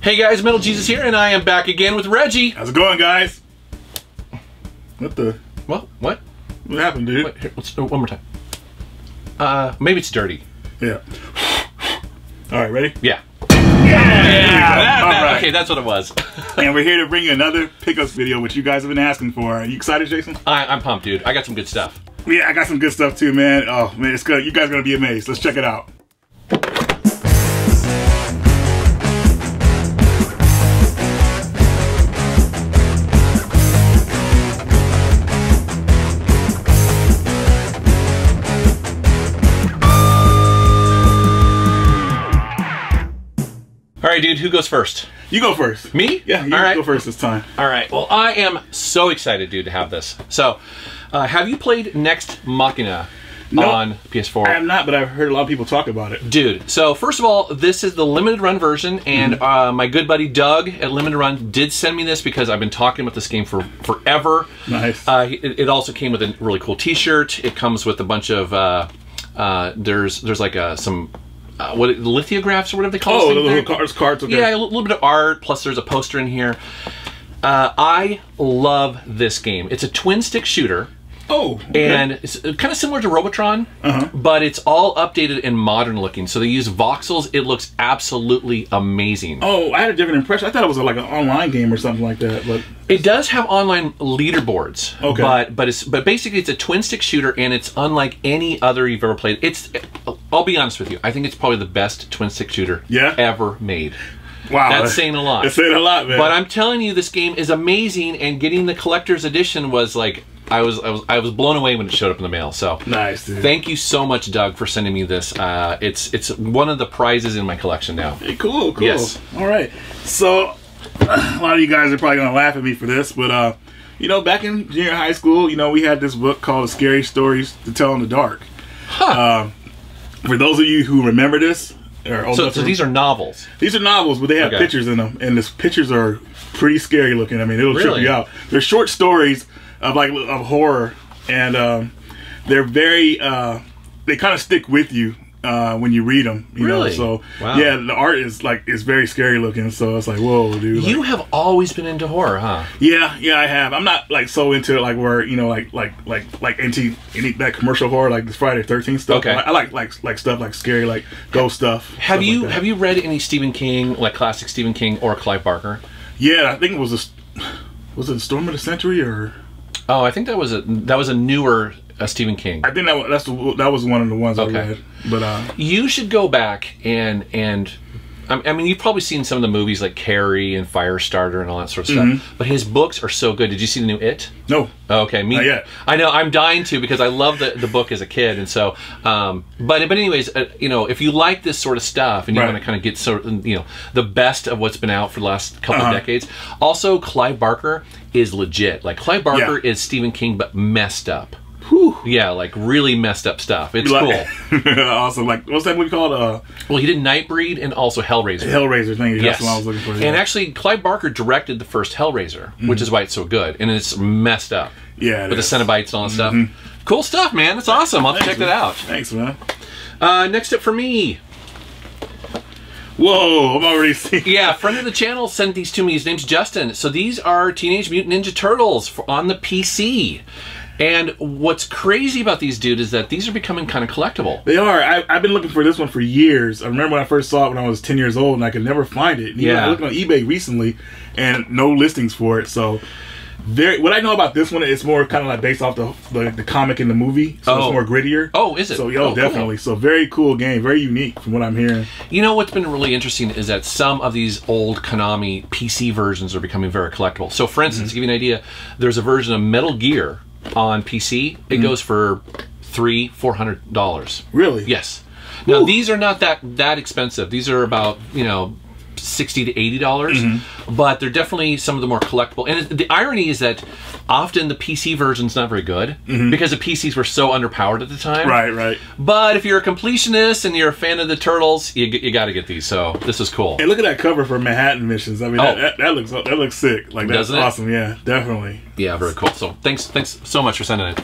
Hey guys, Metal Jesus here, and I am back again with Reggie. How's it going, guys? What the? Well, what? What happened, dude? Wait, here, let's do it one more time. Uh, maybe it's dirty. Yeah. All right, ready? Yeah. Yeah. All right. Okay, that's what it was. and we're here to bring you another pickups video, which you guys have been asking for. Are you excited, Jason? I, I'm pumped, dude. I got some good stuff. Yeah, I got some good stuff too, man. Oh man, it's good. You guys are gonna be amazed. Let's check it out. Right, dude. Who goes first? You go first. Me? Yeah, you All right. go first this time. All right. Well, I am so excited, dude, to have this. So, uh, have you played Nex Machina No. on PS4? I have not, but I've heard a lot of people talk about it. Dude, so first of all, this is the limited run version, and Mm-hmm. uh, my good buddy Doug at Limited Run did send me this because I've been talking about this game for forever. Nice. Uh, it, it also came with a really cool T-shirt. It comes with a bunch of uh, uh, there's there's like uh, some uh, what lithographs or whatever they call Oh, the little cards, cards. Okay. Yeah, a little bit of art. Plus, there's a poster in here. Uh, I love this game. It's a twin stick shooter. Oh. okay. And it's kind of similar to Robotron, Uh-huh. but it's all updated and modern looking. So they use voxels. It looks absolutely amazing. Oh, I had a different impression. I thought it was like an online game or something like that, but It does have online leaderboards. Okay. But but it's but basically it's a twin stick shooter and it's unlike any other you've ever played. It's I'll be honest with you. I think it's probably the best twin stick shooter Yeah? ever made. wow, That's saying a lot. That's saying a lot, man. But I'm telling you, this game is amazing, and getting the collector's edition was like I was I was I was blown away when it showed up in the mail. So nice, dude. Thank you so much, Doug, for sending me this. Uh, it's it's one of the prizes in my collection now. Hey, cool, cool. Yes. All right. So, a lot of you guys are probably gonna laugh at me for this, but uh, you know, back in junior high school, you know, we had this book called "Scary Stories to Tell in the Dark." Um, for those of you who remember this, or So, so these are novels. these are novels, but they have Okay. pictures in them, and the pictures are pretty scary looking. I mean, it'll trip you out. They're short stories of like of horror, and um, they're very uh, they kind of stick with you uh, when you read them. You Really? know, so Wow. yeah, the art is like is very scary looking. So it's like, whoa, dude. like- You have always been into horror, huh? yeah, yeah, I have. I'm not like so into it, like where you know, like like like like into any that commercial horror, like this Friday Thirteenth stuff. Okay. I, I like like like stuff like scary, like ghost stuff. Have stuff you like have you read any Stephen King, like classic Stephen King or Clive Barker? Yeah, I think it was a was it the Storm of the Century or Oh, I think that was a that was a newer uh, Stephen King. I think that that's the, that was one of the ones Okay. I read. But uh, You should go back and and I I mean you've probably seen some of the movies like Carrie and Firestarter and all that sort of Mm-hmm. stuff. But his books are so good. Did you see the new It? no, Oh, Okay, me. Not yet. I know. I'm dying to because I love the, the book as a kid, and so. Um, but but anyways, uh, you know, if you like this sort of stuff and you Right. want to kind of get sort of you know the best of what's been out for the last couple Uh-huh. of decades. Also, Clive Barker is legit. Like Clive Barker Yeah. is Stephen King, but messed up. Whew. Yeah, like really messed up stuff. It's You cool. like- also, like what's that movie called? Uh, Well, he did Nightbreed and also Hellraiser. Hellraiser thing. Yes. That's what I was looking for. And actually, Clive Barker directed the first Hellraiser, which is why it's so good. And it's messed up. yeah it with is. the Cenobites and all that stuff. Cool stuff, man. That's awesome. I'll have check that out. Thanks, man. Uh, next up for me. Whoa, I'm already seeing. Yeah, friend of the channel sent these to me. His name's Justin. So these are Teenage Mutant Ninja Turtles for, on the PC. And what's crazy about these, dude, is that these are becoming kind of collectible. They are. I, I've been looking for this one for years. I remember when I first saw it when I was 10 years old and I could never find it. And Yeah. I looked on eBay recently and no listings for it. So, very, what I know about this one is more kind of like based off the, the, the comic and the movie. So Oh. it's more grittier. Oh, is it? So, Oh, yo, cool. definitely. So, very cool game. Very unique from what I'm hearing. You know what's been really interesting is that some of these old Konami PC versions are becoming very collectible. So, for instance, mm-hmm. to give you an idea, there's a version of Metal Gear on PC. It mm-hmm. goes for three, four hundred dollars. Really? Yes. Now Ooh. these are not that that expensive. These are about you know sixty to eighty dollars, Mm-hmm. but they're definitely some of the more collectible. And it- the irony is that often the PC version's not very good because the PCs were so underpowered at the time. Right, right. But if you're a completionist and you're a fan of the turtles, you, you got to get these. So this is cool. Hey, look at that cover for Manhattan Missions. I mean, Oh. that, that, that looks that looks sick. Like that's Doesn't it? awesome. Yeah, definitely. Yeah, very cool. So thanks, thanks so much for sending it.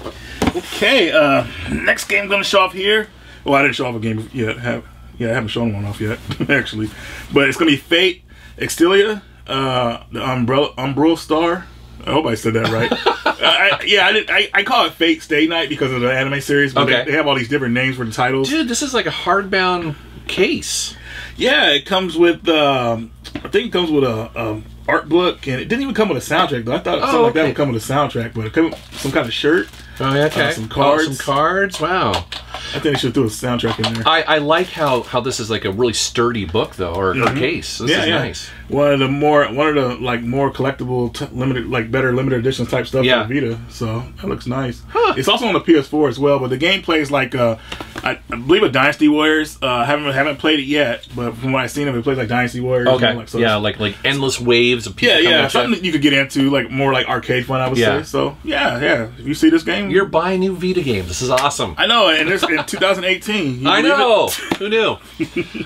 Okay, uh, next game gonna show off here. Well, I didn't show off a game yet. Have yeah, I haven't shown one off yet, actually. But it's gonna be Fate Extella, uh, the Umbrella Umbrella Star. I hope I said that right. uh, I, yeah, I, did, I I call it Fate Stay Night because of the anime series, but Okay. they, they have all these different names for the titles. Dude, this is like a hardbound case. Yeah, it comes with. Um, I think it comes with a um, art book, and it didn't even come with a soundtrack. Though I thought something like that would come with a soundtrack, but it came with some kind of shirt. Oh, yeah, okay. Uh, some Oh, cards. some cards. Wow. I think they should throw a soundtrack in there. I, I like how, how this is like a really sturdy book though, or, or case. This is nice. One of the more, one of the like more collectible, t- limited, like better limited edition type stuff Yeah. Vita. So that looks nice. Huh. It's also on the PS4 as well, but the gameplay is like, uh, I, I believe, a Dynasty Warriors. Uh, haven't haven't played it yet, but from what I've seen of it, it plays like Dynasty Warriors. you know, Okay. like, so yeah, like like endless waves of people. yeah, yeah, something that you could get into, like more like arcade fun, I would Yeah. say. So yeah, yeah. If you see this game, You're buying new Vita games. This is awesome. I know, and this in 2018. You I know. Who knew?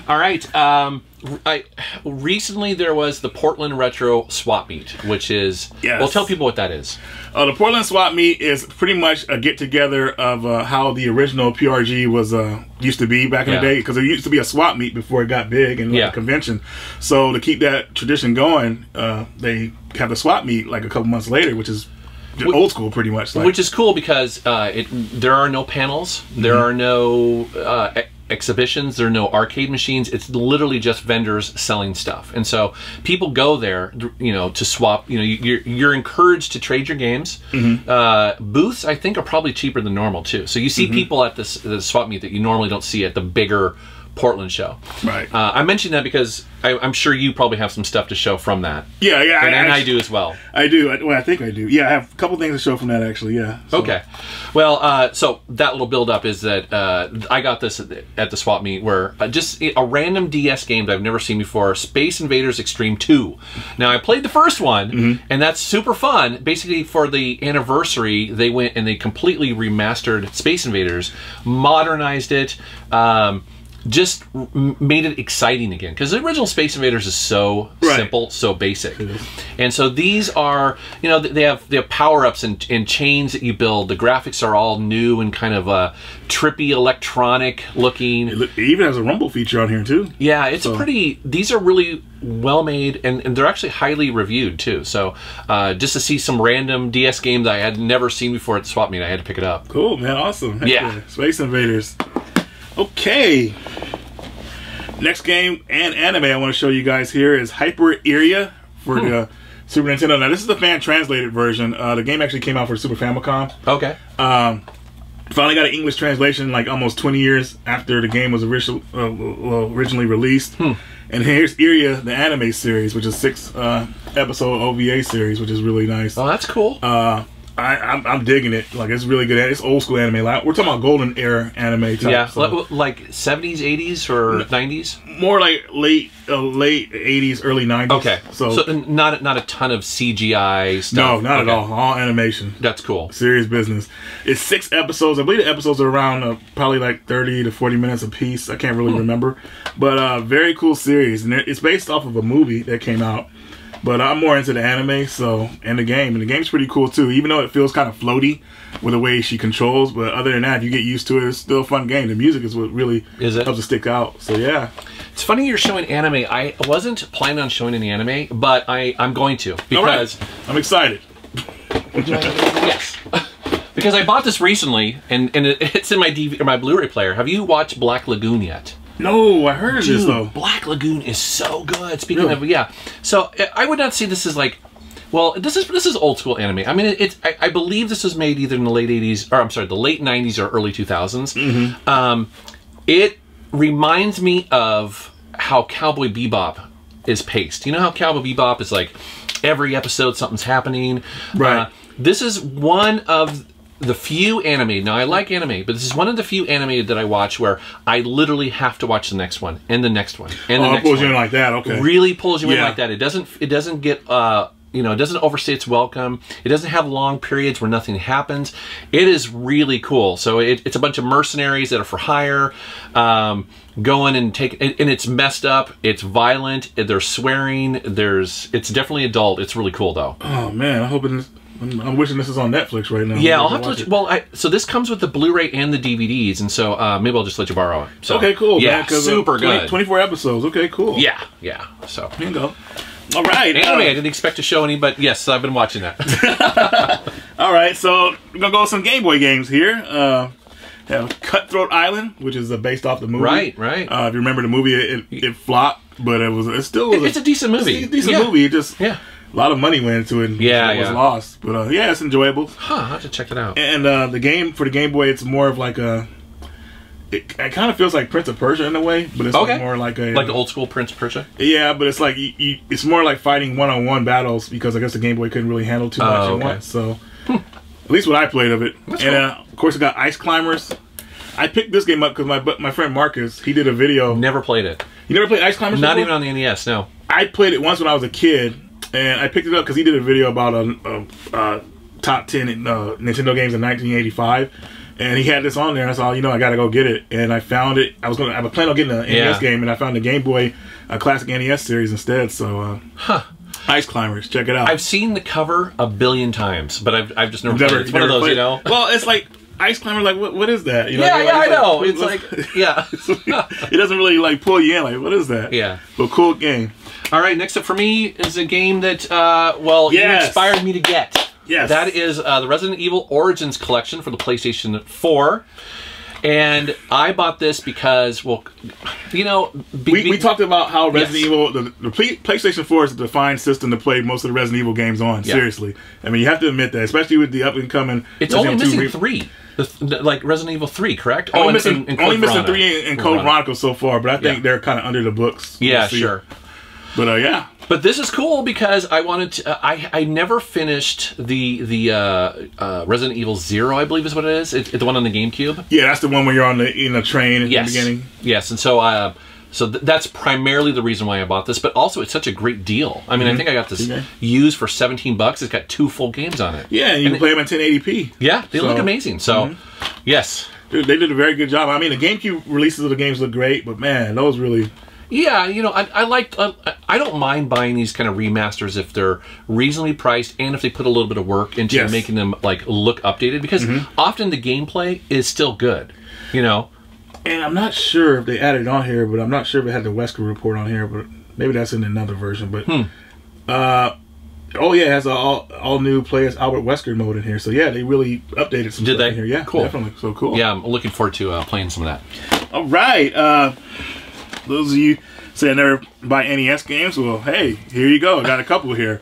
All right. Um, I recently there was the Portland Retro Swap Meet, which is Yes. well, tell people what that is. Uh, the Portland Swap Meet is pretty much a get together of uh, how the original PRG was uh, used to be back in Yeah. the day because it used to be a swap meet before it got big and like Yeah. a convention. So to keep that tradition going, uh, they have the swap meet like a couple months later, which is just old school pretty much. Like, Which is cool because uh, it there are no panels, there Mm-hmm. are no uh, exhibitions, there are no arcade machines. It's literally just vendors selling stuff, and so people go there, you know, to swap. You know, you- you're you're encouraged to trade your games. Mm-hmm. Uh, booths, I think, are probably cheaper than normal too. So you see people at this the swap meet that you normally don't see at the bigger Portland show. Right. Uh, I mentioned that because I, I'm sure you probably have some stuff to show from that, yeah, yeah, and, and I do as well. I do. I, well, I think I do. Yeah, I have a couple things to show from that actually. Yeah. So- Okay. Well, uh, so that little build up is that uh, I got this at the, at the swap meet where uh, just a random DS game that I've never seen before Space Invaders Extreme 2. Now, I played the first one, and that's super fun. Basically, for the anniversary, they went and they completely remastered Space Invaders, modernized it. Um, just made it exciting again because the original Space Invaders is so Right. simple, so basic, and so these are you know they have they have power ups and, and chains that you build. The graphics are all new and kind of uh, trippy electronic looking. It it even has a rumble feature on here too. Yeah, it's pretty. These are really well made, and, and they're actually highly reviewed too. So uh, just to see some random DS game that I had never seen before at swap meet, I had to pick it up. Cool, man. Awesome. Yeah. Space Invaders. Okay. Next game and anime I want to show you guys here is Hyper Iria for Hmm. the Super Nintendo. Now, this is the fan translated version. Uh, the game actually came out for Super Famicom. Okay. Um, finally got an English translation like almost 20 years after the game was original, uh, well, originally released. Hmm. And here's Iria, the anime series, which is six uh, episode OVA series, which is really nice. Oh, that's cool. Uh, I, I'm, I'm digging it. Like it's really good. It's old school anime. Like, we're talking about golden era anime. Type, yeah, so- like 70s, 80s, or 90s. more like late uh, late 80s, early 90s. Okay, So, so not not a ton of CGI stuff. no, not at all. All animation. That's cool. Serious business. It's six episodes. I believe the episodes are around uh, probably like 30 to 40 minutes a piece. I can't really Hmm. remember. But uh, very cool series. And it's based off of a movie that came out. But I'm more into the anime, so and the game, and the game's pretty cool too. Even though it feels kind of floaty with the way she controls, but other than that, if you get used to it, it's still a fun game. The music is what really Is it? helps it stick out. So yeah, It's funny you're showing anime. I wasn't planning on showing any anime, but I I'm going to right, because I'm excited. yes. Because I bought this recently, and, and it, it's in my DV, my Blu-ray player. Have you watched Black Lagoon yet? No, I heard of this Dude, though. Black Lagoon is so good. Speaking Really? of, yeah. So I- I would not say this is like, well, this is this is old school anime. I mean, it, it's I, I believe this was made either in the late '80s, or I'm sorry, the late '90s or early 2000s. Mm-hmm. Um, it reminds me of how Cowboy Bebop is paced. You know how Cowboy Bebop is like every episode something's happening. Right. Uh, this is one of the few anime. Now I like anime, but this is one of the few anime that I watch where I literally have to watch the next one and the next one and the Oh, it next pulls one. you in like that. Okay. Really pulls you in like that. It doesn't. It doesn't get. Uh, you know, it doesn't overstay its welcome. It doesn't have long periods where nothing happens. It is really cool. So it, it's a bunch of mercenaries that are for hire, um, going and take, and, and it's messed up. It's violent. They're swearing. There's. It's definitely adult. It's really cool though. Oh man, I hope it I'm, I'm wishing this is on Netflix right now. Yeah, I'll have to. Let you, well, I, so this comes with the Blu-ray and the DVDs, and so uh, maybe I'll just let you borrow it. So, Okay, cool. Yeah, man, uh, super 20 good. 24 episodes. Okay, cool. Yeah, yeah. So Here you go. All right. anime, uh, I didn't expect to show any, but yes, I've been watching that. all right. So we're gonna go with some Game Boy games here. Uh, have Cutthroat Island, which is uh, based off the movie. Right, right. Uh, if you remember the movie, it, it, it flopped, but it was it still was it's a decent movie. it's a decent Yeah. movie. It just Yeah. A lot of money went into it. and Yeah, it was lost. But uh, yeah, it's enjoyable. Huh, I'll have to check it out. And uh, the game for the Game Boy, it's more of like a. It, it kind of feels like Prince of Persia in a way, but it's Okay. like more like a Like the old school Prince of Persia. Yeah, but it's like you, you, it's more like fighting one-on-one battles because I guess the Game Boy couldn't really handle too much Oh, at once. So at least what I played of it, That's and cool. uh, of course it got Ice Climbers. I picked this game up because my my friend Marcus he did a video. Never played it. You never played Ice Climbers? Not before? even on the NES. No. I played it once when I was a kid, and I picked it up because he did a video about a, a, a top ten uh, Nintendo games in 1985, and he had this on there. And I saw, you know, I got to go get it, and I found it. I was going to, I was planning on getting an Yeah. NES game, and I found the Game Boy a Classic NES series instead. So, uh, Huh. Ice Climbers, check it out. I've seen the cover a billion times, but I've, I've just never, never, played it. It's one of never those, you know. Well, it's like Ice Climber. Like, what, what is that? You yeah, you're yeah, I like- know. what- It's like, yeah, it doesn't really like pull you in. Like, what is that? yeah. But cool game. All right, next up for me is a game that, uh, well, you inspired me to get. Yes. That is uh, the Resident Evil Origins Collection for the PlayStation 4. And I bought this because, well, you know, be, We, we talked about how Resident Yes. Evil, the, the PlayStation 4 is the defined system to play most of the Resident Evil games on. Yeah. Seriously. I mean, you have to admit that, especially with the up and coming. It's Resident only missing three. The, th- like Resident Evil 3, correct? Only and- missing, and- and only missing three in, in Code Veronica so far, but I think Yeah. they're kind of under the books. Yeah, We'll sure. But uh, yeah, But this is cool because I wanted to. Uh, I I never finished the the uh, uh, Resident Evil Zero. I believe is what it is. It's the one on the GameCube. yeah, that's the one where you're on the in the train at Yes. the beginning. Yes, and so uh, so th- that's primarily the reason why I bought this. But also, it's such a great deal. I mean, I think I got this Okay. used for seventeen bucks. It's got two full games on it. Yeah, and you can play them in 1080p. Yeah, they look So- amazing. So, yes. Dude, they did a very good job. I mean, the GameCube releases of the games look great, but man, those really. Yeah, you know, I, I like. Uh, I don't mind buying these kind of remasters if they're reasonably priced and if they put a little bit of work into Yes. making them like look updated because often the gameplay is still good. You know, And I'm not sure if they added it on here, but I'm not sure if it had the Wesker report on here, but maybe that's in another version. But Hmm. uh, oh yeah, it has a all all new players Albert Wesker mode in here. So yeah, they really updated some Did stuff they? in here. Yeah, Cool. definitely. So cool. yeah, I'm looking forward to uh, playing some of that. All right. Uh, those of you saying I never buy NES games, well, hey, here you go. I got a couple here.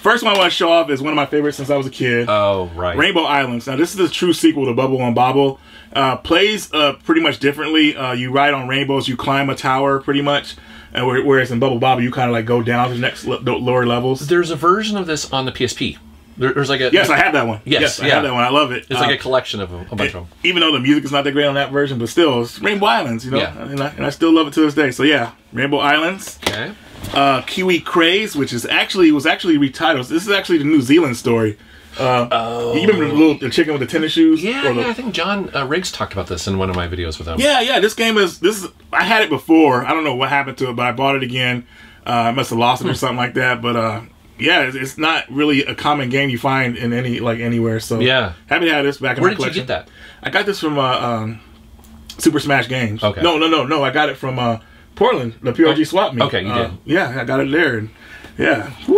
First one I want to show off is one of my favorites since I was a kid. Oh, right. Rainbow Islands. Now, this is the true sequel to Bubble and Bobble. Uh, plays uh, pretty much differently. Uh, you ride on rainbows, you climb a tower pretty much. And whereas in Bubble Bobble, you kind of like go down to the next lo- lower levels. There's a version of this on the PSP. There, there's like a Yes, I have that one. Yes, I yeah. have that one. I love it. It's Uh, like a collection of a, a bunch of them. even though the music is not that great on that version, but still, it's Rainbow Islands, you know, Yeah. and, I, and I still love it to this day. So yeah, Rainbow Islands. Okay. uh, Kiwi Kraze, which is actually was actually retitled. This is actually the New Zealand story. Uh, Oh. You remember the little the chicken with the tennis shoes? Yeah, the- yeah. I think John uh, Riggs talked about this in one of my videos with him. yeah, yeah. This game is this. Is, I had it before. I don't know what happened to it, but I bought it again. Uh, I must have lost Hmm. it or something like that. But uh, yeah, it's, not really a common game you find in any like anywhere. So Yeah. happy to have this back in the collection. Where my did you get that? I got this from uh, um, Super Smash Games. Okay. No, no, no, no. I got it from uh, Portland, the PRG Oh, swap meet. okay, you Uh, did. Yeah, I got it there. And yeah,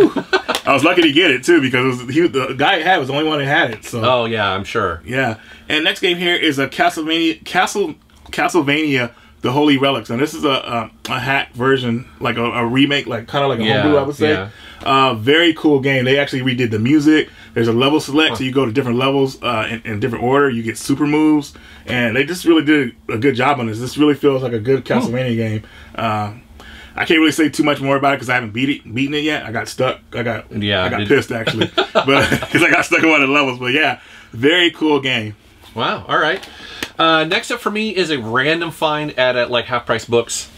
I was lucky to get it too because it was, he, the guy I had was the only one that had it. So Oh yeah, I'm sure. yeah. And next game here is a Castlevania Castle Castlevania The Holy Relics, and this is a a, a hack version, like a, a remake, like kind of like a Yeah, homebrew, I would say. yeah. Uh, very cool game. They actually redid the music. There's a level select, so you go to different levels uh, in, in different order. You get super moves, and they just really did a good job on this. This really feels like a good Castlevania game. Uh, I can't really say too much more about it because I haven't beat it, beaten it yet. I got stuck. I got Yeah, I got pissed actually, but because I got stuck in one of the levels. But yeah, very cool game. Wow. All right. Uh, next up for me is a random find at uh, like half price books.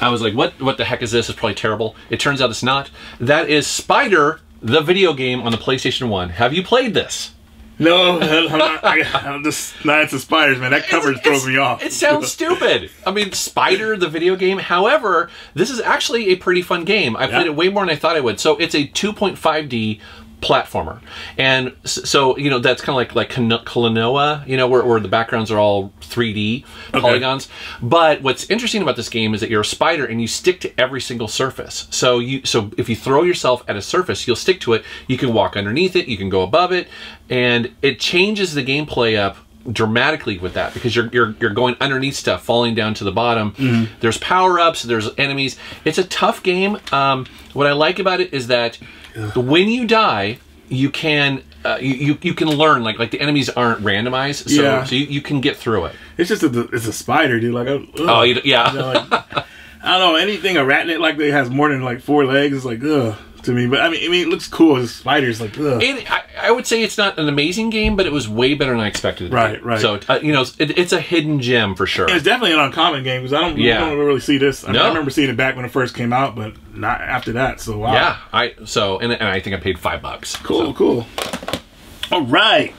I was like, what? What the heck is this? It's probably terrible. It turns out it's not. That is Spider, the video game on the PlayStation One. Have you played this? No, I'm not, I, I'm just not into spiders, man. That cover It's- throws it's- me off. It sounds stupid. I mean, Spider, the video game. However, this is actually a pretty fun game. I played it way more than I thought I would. So it's a 2.5D platformer, and so you know that's kind of like like Klonoa, you know, where, where the backgrounds are all 3D polygons. But what's interesting about this game is that you're a spider and you stick to every single surface. So you so if you throw yourself at a surface, you'll stick to it. You can walk underneath it, you can go above it, and it changes the gameplay up dramatically with that because you're you're you're going underneath stuff, falling down to the bottom. There's power ups, there's enemies. It's a tough game. Um, what I like about it is that when you die, you can uh, you, you you can learn like like the enemies aren't randomized, so Yeah. so you, you can get through it. It's just a, it's a spider, dude. Like, ugh. Oh, you, yeah. You know, like, I don't know anything arachnid like that has more than like four legs. is like ugh to me. But I mean, I mean, it looks cool as spiders. Like. It, I, I would say it's not an amazing game, but it was way better than I expected. It. Right, right. So uh, you know, it, it's a hidden gem for sure. And it's definitely an uncommon game because I don't, Yeah. I don't really see this. I, mean, No. I remember seeing it back when it first came out, but not after that. So wow, Yeah, I so and, and I think I paid five bucks. cool, cool. All right,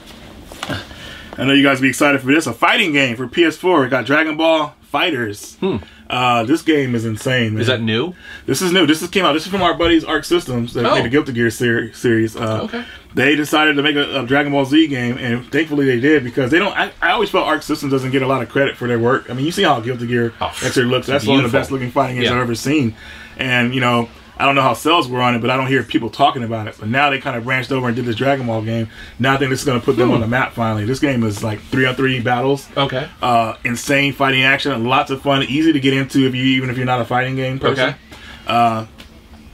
I know you guys be excited for this. A fighting game for PS4. We got Dragon Ball FighterZ. Uh, this game is insane, man. Hmm. Is that new? This is new. This is came out. This is from our buddies Arc Systems that Oh. made the Guilty Gear ser- series. Uh, Okay. They decided to make a, a Dragon Ball Z game, and thankfully they did because they don't. I, I always felt Arc Systems doesn't get a lot of credit for their work. I mean, you see how Guilty Gear Oh, actually looks. That's one of the best looking fighting games Yeah. I've ever seen. And you know, I don't know how sales were on it, but I don't hear people talking about it. But now they kind of branched over and did this Dragon Ball game. Now I think this is going to put them Hmm. on the map finally. This game is like three on three battles. Okay. Uh, insane fighting action, lots of fun, easy to get into if you even if you're not a fighting game person. Okay. Uh,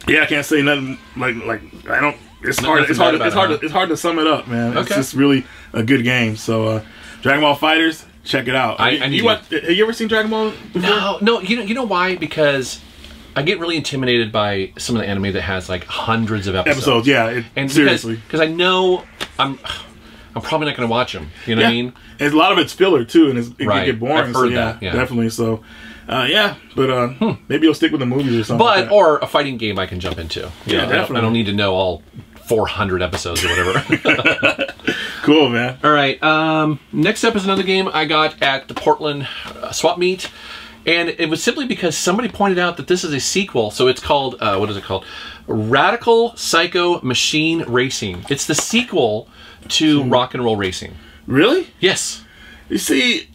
Yeah, I can't say nothing like like I don't. It's hard. It's hard. To, it's hard. it, To, it's hard to sum it up, man. Okay. It's just really a good game. So, uh, Dragon Ball FighterZ, check it out. I- you, I need you watch- have you ever seen Dragon Ball before? No, no. You know, you know why? Because I get really intimidated by some of the anime that has like hundreds of episodes. Episodes, yeah. It, And seriously, because I know I'm, I'm probably not going to watch them. You know yeah. what I mean? And a lot of it's filler too, and it's, it Right. can get boring. I've so yeah, that, yeah. definitely. So, uh, yeah, but uh, maybe you'll stick with the movies or something. But like or a fighting game I can jump into. Yeah, know, I don't- I don't need to know all 400 episodes or whatever. cool, man. All right. Um, next up is another game I got at the Portland uh, Swap Meet, and it was simply because somebody pointed out that this is a sequel. So it's called uh, what is it called? Radical Psycho Machine Racing. It's the sequel to Rock and Roll Racing. Really? Yes. You see,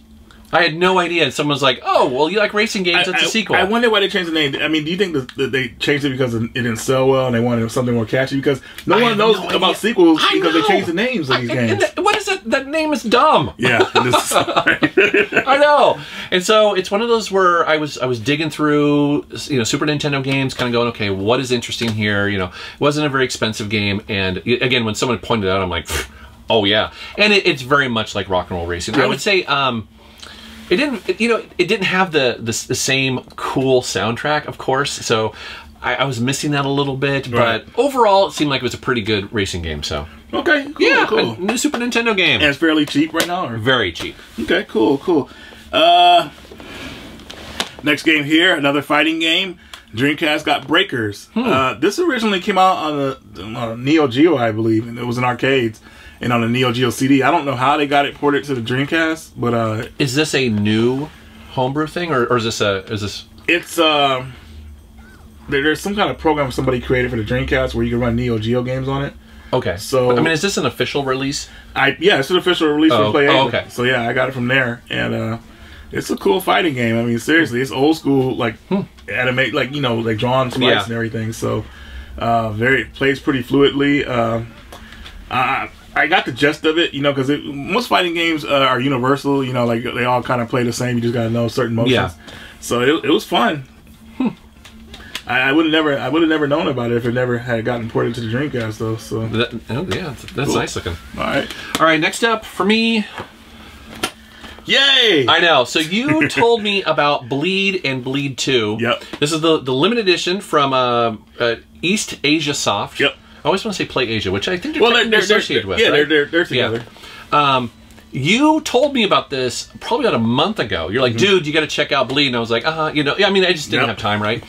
I had no idea. And someone was like, "Oh, well, you like racing games? It's a sequel." I wonder why they changed the name. I mean, do you think that, they changed it because it didn't sell well and they wanted something more catchy? Because no I one knows no about sequels I because know. they changed the names of these games. that- what is that? That name is dumb. yeah, is- I know. And so it's one of those where I was I was digging through you know Super Nintendo games, kind of going, okay, what is interesting here? You know, it wasn't a very expensive game, and again, when someone pointed it out, I'm like, oh yeah, and it, it's very much like Rock and Roll Racing. I would say. um it didn't, it- you know, it didn't have the, the the same cool soundtrack, of course. So I, I was missing that a little bit, Right. but overall, it seemed like it was a pretty good racing game. So okay, cool, yeah, cool. a new Super Nintendo game, And it's fairly cheap right now. Or? very cheap. Okay, cool, cool. Uh, next game here, another fighting game. Dreamcast got Breakers. Hmm. Uh, this originally came out on the uh, Neo Geo, I believe, and it was in arcades and on the Neo Geo CD. I don't know how they got it ported to the Dreamcast, but uh, Is this a new homebrew thing, or, or is this a is this? it's uh, there, there's some kind of program somebody created for the Dreamcast where you can run Neo Geo games on it. Okay. So- I mean, is this an official release? I yeah, it's an official release Oh, from Play. oh, okay. So yeah, I got it from there, and uh, it's a cool fighting game. I mean, seriously, it's old school, like animate, like you know, like drawn sprites Hmm. Yeah. and everything. So uh, very plays pretty fluidly. Uh, I I got the gist of it, you know, because most fighting games uh, are universal. You know, like they all kind of play the same. You just got to know certain motions. Yeah. So it, it was fun. I, I would have never, I would have never known about it if it never had gotten ported to the Dreamcast, though. So, That, oh, yeah, that's, that's Cool. nice looking. All right, all right. next up for me, yay! I know. So you told me about Bleed and Bleed Two. Yep. This is the the limited edition from uh, uh, East Asia Soft. Yep. I always want to say Play Asia, which I think they're, well, they're, they're, they're associated with. yeah, right? they're, they're they're Yeah. together. Um, you told me about this probably about a month ago. You're like, dude, you got to check out Bleed, and I was like, uh huh. You know, yeah. I mean, I just didn't Yep. have time, right?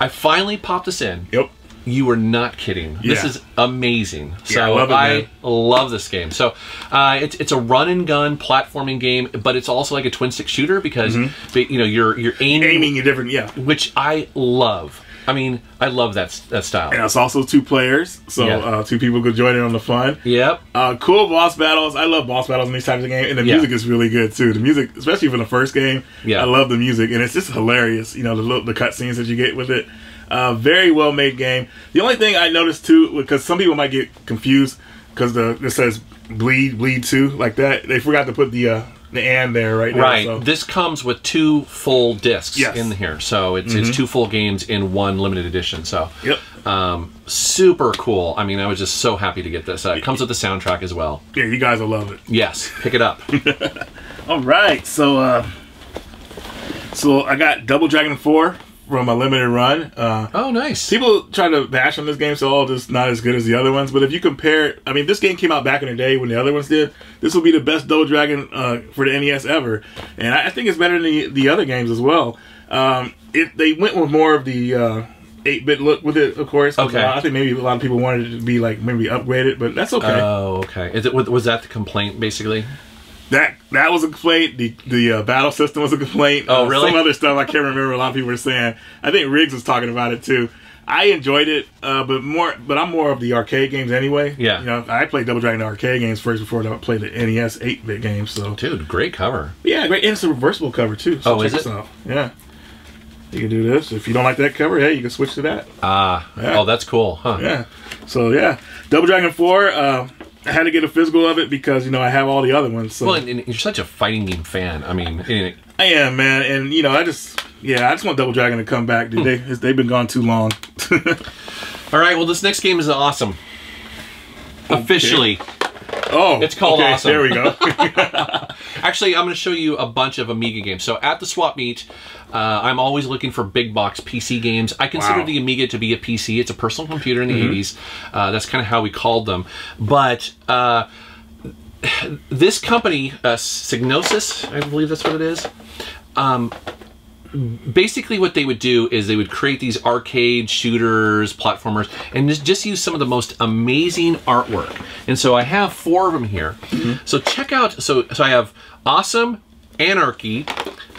I finally popped this in. Yep. You were not kidding. This is amazing. So I love it, man. love this game. So uh, it's it's a run and gun platforming game, but it's also like a twin stick shooter because Mm-hmm. you know you're you're aiming, Aiming a different, yeah. which I love. I mean, I love that that style. And it's also two players, so Yeah. uh, two people could join in on the fun. Yep. Uh, cool boss battles. I love boss battles in these types of games, and the Yeah. music is really good too. The music, especially for the first game, Yeah. I love the music, and it's just hilarious. You know, the little, the cutscenes that you get with it. Uh, very well made game. The only thing I noticed too, because some people might get confused, because the it says bleed, bleed two like that. They forgot to put the uh, the and there right. now, Right. so- This comes with two full discs Yes. in here, so it's it's two full games in one limited edition. So, Yep. um, super cool. I mean, I was just so happy to get this. Uh, it comes with the soundtrack as well. Yeah, you guys will love it. Yes, pick it up. All right, so uh, so I got Double Dragon Four from a limited run. Uh, oh, nice. people try to bash on this game, so all just not as good as the other ones. But if you compare, I mean, this game came out back in the day when the other ones did. This will be the best Double Dragon uh, for the NES ever, and I, I think it's better than the, the other games as well. Um, it they went with more of the uh, 8-bit look with it, of course. Okay. Uh, I think maybe a lot of people wanted it to be like maybe upgraded, but that's okay. Oh, okay. Is it was that the complaint basically? That that was a complaint. The the uh, battle system was a complaint. Oh, Uh, really? Some other stuff I can't remember. A lot of people were saying. I think Riggs was talking about it too. I enjoyed it, uh, but more. But I'm more of the arcade games anyway. Yeah. You know, I played Double Dragon arcade games first before I played the NES 8-bit games. So Dude, great cover. yeah, great. And it's a reversible cover too. So Oh, check is this it? out. Yeah. You can do this. If you don't like that cover, hey, you can switch to that. Ah, Yeah. oh, that's cool, huh? Yeah. So yeah, Double Dragon 4. Uh, I had to get a physical of it because you know I have all the other ones. So Well, and, and you're such a fighting game fan. I mean, and- I am, man, and you know, I just yeah, I just want Double Dragon to come back, dude. Hmm. They they've been gone too long. all right. Well, this next game is awesome. Officially, oh, It's called okay, Awesome. There we go. Actually, I'm going to show you a bunch of Amiga games. So at the swap meet, uh, I'm always looking for big box PC games. I consider Wow. The Amiga to be a PC. It's a personal computer in the 80s. Uh, that's kind of how we called them. But uh, this company, uh, Psygnosis, I believe that's what it is. Um, basically what they would do is they would create these arcade shooters platformers and just, just use some of the most amazing artwork and so i have four of them here so check out so so i have awesome anarchy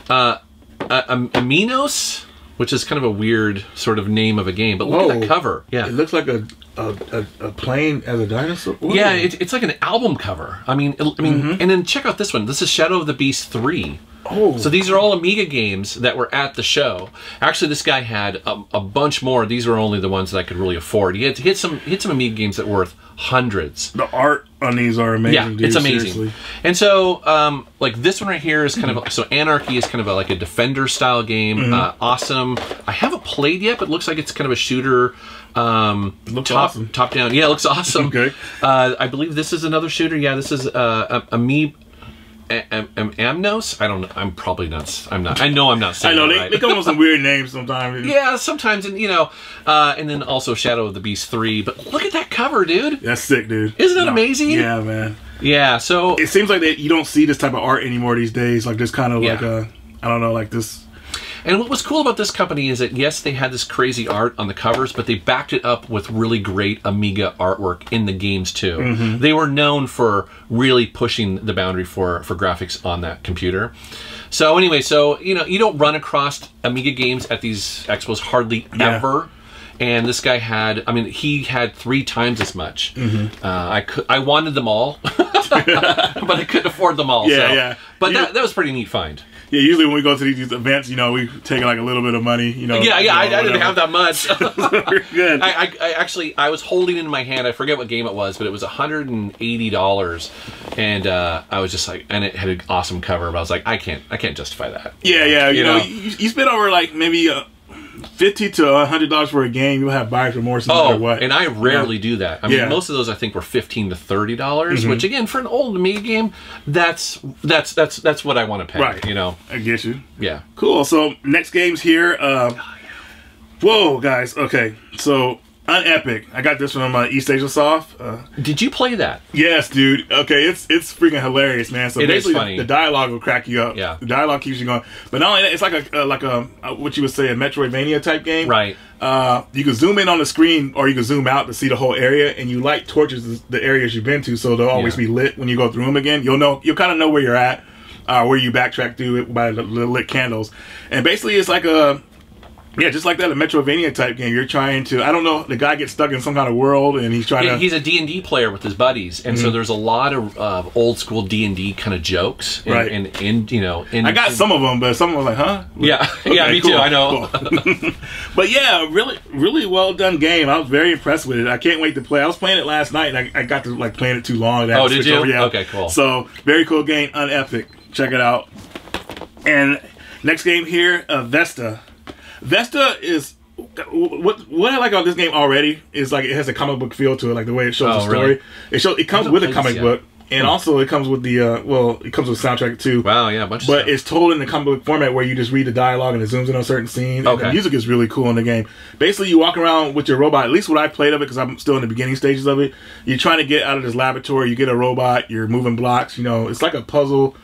uh, uh Amnios which is kind of a weird sort of name of a game but look at the cover yeah it looks like a a, a, a plane as a dinosaur. Whoa. yeah, it, it's like an album cover. I mean, I mean, Mm-hmm. and then check out this one. This is Shadow of the Beast three. Oh. So these are all Amiga games that were at the show. Actually, this guy had a, a bunch more. These were only the ones that I could really afford. He had, he had some he had some Amiga games that were worth hundreds. the art on these are amazing. Yeah, dude, it's amazing. seriously. And so, um, like this one right here is kind of so Anarchy is kind of a, like a defender style game. Mm-hmm. Uh, awesome. I haven't played yet, but it looks like it's kind of a shooter. Um, Looks top awesome. top down. Yeah, it looks awesome. Okay. Uh, I believe this is another shooter. Yeah, this is uh, a, a- Am- Am- Amnos. I don't. I'm probably not. I'm not. I know I'm not I know they, right. they come with some weird names sometimes. yeah, sometimes, and you know, uh, and then also Shadow of the Beast three. But look at that cover, dude. That's sick, dude. Isn't that amazing? Yeah, man. Yeah. So It seems like that you don't see this type of art anymore these days. Like this kind of like a I don't know, like this. And what was cool about this company is that yes, they had this crazy art on the covers, but they backed it up with really great Amiga artwork in the games too. Mm-hmm. They were known for really pushing the boundary for for graphics on that computer. So anyway, so you know, you don't run across Amiga games at these expos hardly Yeah. ever. And this guy had, I mean, he had three times as much. Uh, I could, I wanted them all, but I couldn't afford them all. Yeah, so. yeah. But You- that, that was pretty neat find. Yeah, usually when we go to these events, you know, we take like a little bit of money. You know. Yeah, yeah, I, you know, I didn't have that much. Good. I, I, I actually I was holding in my hand. I forget what game it was, but it was hundred and eighty dollars, and uh, I was just like, and it had an awesome cover. But I was like, I can't, I can't justify that. Yeah, yeah. You, You know, know? you, you spend over like maybe uh, fifty to hundred dollars for a game. You'll have buyer's remorse no matter Oh, what. and I rarely do that. I mean, Yeah. Mm-hmm. most of those I think were fifteen to thirty dollars, which again, for an old Amiga game, that's that's that's that's what I want to pay. Right. You know, I get you. yeah. Cool. So next game's here. Uh, whoa, guys. Okay, so Unepic. I got this from uh, East Asia Soft. Uh, Did you play that? yes, dude. Okay, it's it's freaking hilarious, man. So It is basically, the- funny. The, dialogue will crack you up. Yeah. the dialogue keeps you going. But not only that, it's like a uh, like a uh, what you would say a Metroidvania type game. Right. Uh, you can zoom in on the screen or you can zoom out to see the whole area, and you light torches the areas you've been to, so they'll always Yeah. be lit when you go through them again. You'll know, you'll kind of know where you're at, uh, where you backtrack through it by the, the lit candles, and basically it's like a Yeah, just like that, a Metroidvania type game. You're trying to. I don't know. The guy gets stuck in some kind of world, and he's trying Yeah, to. he's a D&D player with his buddies, and so there's a lot of uh, old school D&D kind of jokes. And, Right. And, and, you know... In, I got some of them, but some was like, huh? Yeah, yeah, me cool, too, I know. cool. but yeah, really, really well done game. I was very impressed with it. I can't wait to play. I was playing it last night, and I, I got to like playing it too long. Oh, did switch Yeah. Okay, cool. So very cool game, unepic. Check it out. And next game here, uh, Vesta. Vesta is what what I like about this game already is like it has a comic book feel to it, like the way it shows Oh, the story. really? It shows it comes with a comic yet. book, and also it comes with the uh, well, it comes with soundtrack too. Wow, yeah, a bunch of But stuff. it's told in the comic book format where you just read the dialogue and it zooms in on certain scenes. And Okay. the music is really cool in the game. Basically, you walk around with your robot. At least what I played of it, because I'm still in the beginning stages of it. You're trying to get out of this laboratory. You get a robot. You're moving blocks. You know, it's like a puzzle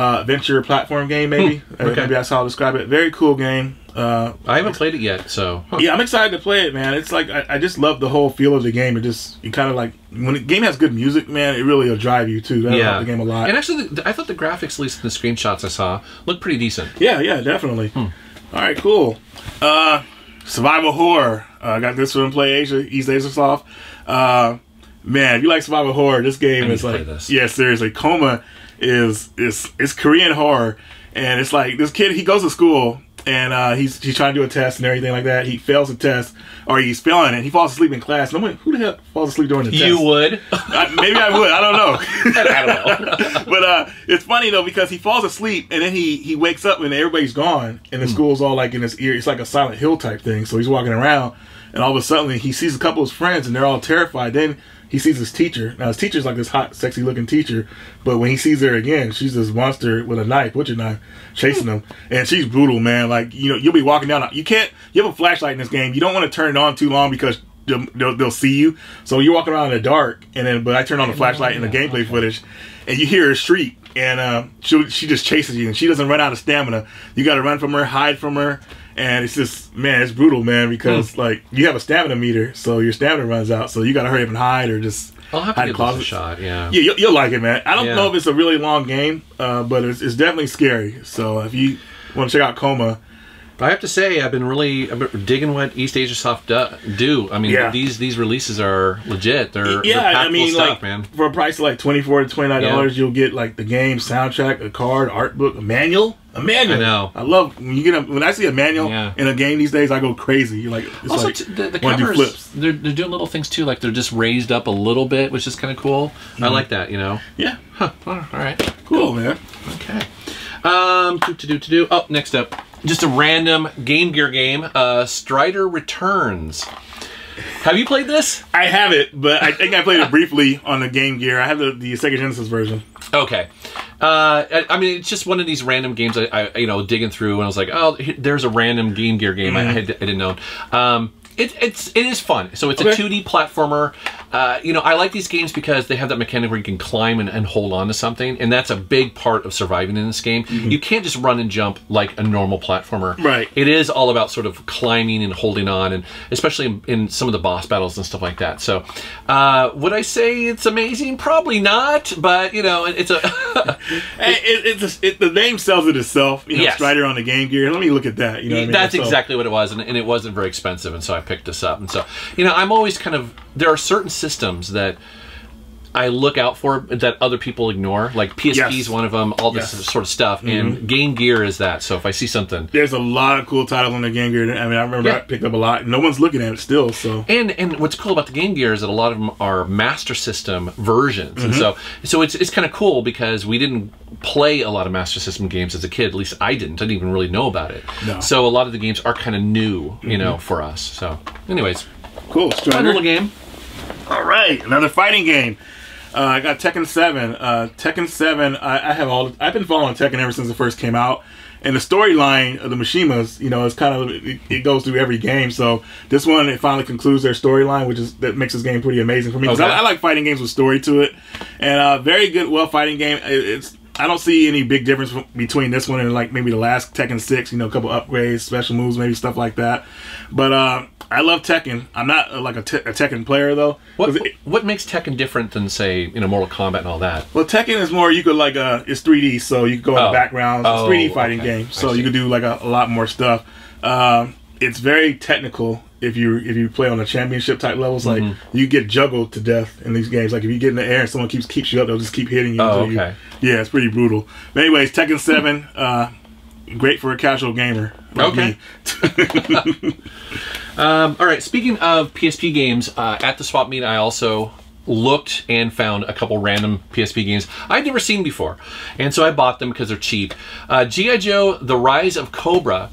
uh, adventure platform game. Maybe. Uh, okay. Maybe that's how I'll describe it. Very cool game. Uh, I haven't played it yet, so... huh. yeah, I'm excited to play it, man. It's like I, I just love the whole feel of the game. It just you kind of like when the game has good music, man. It really will drive you too. That'll help the game a lot. And actually, the, I thought the graphics, at least in the screenshots I saw, looked pretty decent. Yeah, yeah, definitely. Hmm. All right, cool. Uh, survival horror. Uh, I got this from Play Asia, East Asia Soft. Uh, man, if you like survival horror, this game I need is to play like, this. yeah, seriously. Coma is is it's Korean horror, and it's like this kid. He goes to school. And uh, he's he's trying to do a test and everything like that. He fails the test, or he's failing it. He falls asleep in class. And I'm like, who the hell falls asleep during the test? You would? I, maybe I would. I don't know. I don't know. but uh, it's funny though because he falls asleep and then he he wakes up and everybody's gone and the Hmm. school's all like in his ear. It's like a Silent Hill type thing. So he's walking around and all of a sudden he sees a couple of his friends and they're all terrified. Then he sees his teacher. Now his teacher's like this hot, sexy looking teacher, but when he sees her again, she's this monster with a knife, butcher knife, chasing him, and she's brutal, man. Like you know, you'll be walking down. You can't. You have a flashlight in this game. You don't want to turn it on too long because they'll, they'll, they'll see you. So you're walking around in the dark, and then but I turn on the flashlight in the gameplay footage, and you hear her shriek, and uh, she she just chases you, and she doesn't run out of stamina. You got to run from her, hide from her, and it's just man, it's brutal, man, because Hmm. like you have a stamina meter, so your stamina runs out, so you got to hurry up and hide or just I'll have to hide give this a shot, yeah. Yeah, you'll, you'll like it, man. I don't Yeah. know if it's a really long game, uh, but it's, it's definitely scary. So if you want to check out Coma, I have to say, I've been really I've been digging what East Asia Soft do. do. I mean, Yeah. these these releases are legit. They're yeah, they're I mean, stuff, like man. for a price of like twenty four to twenty nine dollars, Yeah. you'll get like the game soundtrack, a card, art book, a manual, a manual. I know. I love when you get a when I see a manual Yeah. in a game these days, I go crazy. You're like, it's Also, like the, the covers they're they're doing little things too. Like they're just raised up a little bit, which is kind of cool. Mm-hmm. I like that. You know. Yeah, Huh. All right. cool, man. Okay. Um, to do to do. Oh, next up, just a random Game Gear game. Uh, Strider Returns. Have you played this? I have it, but I think I played it briefly on the Game Gear. I have the, the Sega Genesis version. Okay. Uh, I, I mean, it's just one of these random games I, I, you know, digging through, and I was like, oh, there's a random Game Gear game I, I, had- I didn't know. Um, it, it's it is fun. So it's Okay. a 2D platformer. Uh, you know, I like these games because they have that mechanic where you can climb and, and hold on to something, and that's a big part of surviving in this game. You can't just run and jump like a normal platformer. Right. It is all about sort of climbing and holding on, and especially in, in some of the boss battles and stuff like that. So, uh, would I say it's amazing? Probably not, but you know, it's a it, it's a, it, the name sells it itself. You know, Yes. Strider on the Game Gear. Let me look at that. You know, what I mean? That's So- exactly what it was, and, and it wasn't very expensive, and so I picked this up. And so, you know, I'm always kind of there are certain systems that I look out for that other people ignore. Like PSP Yes. is one of them. All this Yes. sort of stuff, and mm-hmm. Game Gear is that. So if I see something, There's a lot of cool titles on the Game Gear. I mean, I remember Yeah. I picked up a lot. No one's looking at it still. So and and what's cool about the Game Gear is that a lot of them are Master System versions, and mm-hmm. so so it's it's kind of cool because we didn't play a lot of Master System games as a kid. At least I didn't. I didn't even really know about it. No. So a lot of the games are kind of new, you know, mm-hmm. for us. So, anyways, cool. fun little game. All right, another fighting game. Uh, I got Tekken Seven. Uh, Tekken Seven. I, I have all. I've been following Tekken ever since it first came out, and the storyline of the Mishimas, you know, is kind of it, it goes through every game. So this one, it finally concludes their storyline, which is that makes this game pretty amazing for me. 'Cause Okay. I, I like fighting games with story to it, and uh, very good, well fighting game. It, it's. I don't see any big difference between this one and like maybe the last Tekken Six. You know, a couple upgrades, special moves, maybe stuff like that. But uh, I love Tekken. I'm not uh, like a, te- a Tekken player though. What it- what makes Tekken different than say you know Mortal Kombat and all that? Well, Tekken is more you could like uh it's 3D, so you could go in Oh. the background. It's Oh, a 3D fighting okay. game, so you could do like a, a lot more stuff. Um, it's very technical if you if you play on the championship type levels. Like Mm-hmm. you get juggled to death in these games. Like if you get in the air and someone keeps keeps you up, they'll just keep hitting you. Oh, until you- okay. yeah, it's pretty brutal. But anyways, Tekken Seven, uh, great for a casual gamer. like Okay. Um, all right. Speaking of PSP games, uh, at the swap meet, I also looked and found a couple random PSP games I'd never seen before, and so I bought them because they're cheap. Uh, GI Joe: The Rise of Cobra.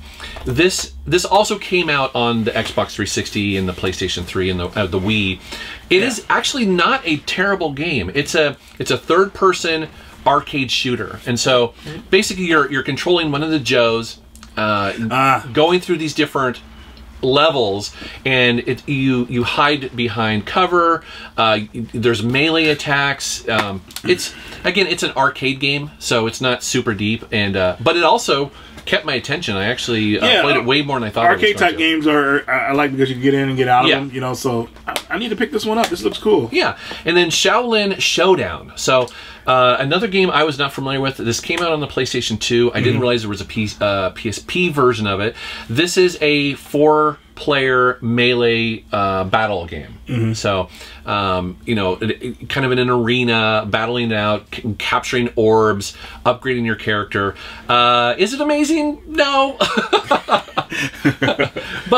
This this also came out on the Xbox 360 and the PlayStation 3 and the uh, the Wii. It is actually not a terrible game. It's a it's a third person arcade shooter, and so basically you're you're controlling one of the Joes. Uh, Ah. going through these different levels and it you you hide behind cover uh, there's melee attacks um, it's again it's an arcade game so it's not super deep and uh, but it also kept my attention i actually uh, Yeah, played it way more than i thought Arcade type games are I, like because you can get in and get out of them. You know, so I, I need to pick this one up. This looks cool. Yeah, and then Xiaolin Showdown. So uh, another game I was not familiar with. This came out on the PlayStation 2. I didn't realize there was a P- uh, PSP version of it. This is a four-player melee uh, battle game. So um, you know, it, it- kind of in an arena, battling out, capturing orbs, upgrading your character. Uh, is it amazing? No. but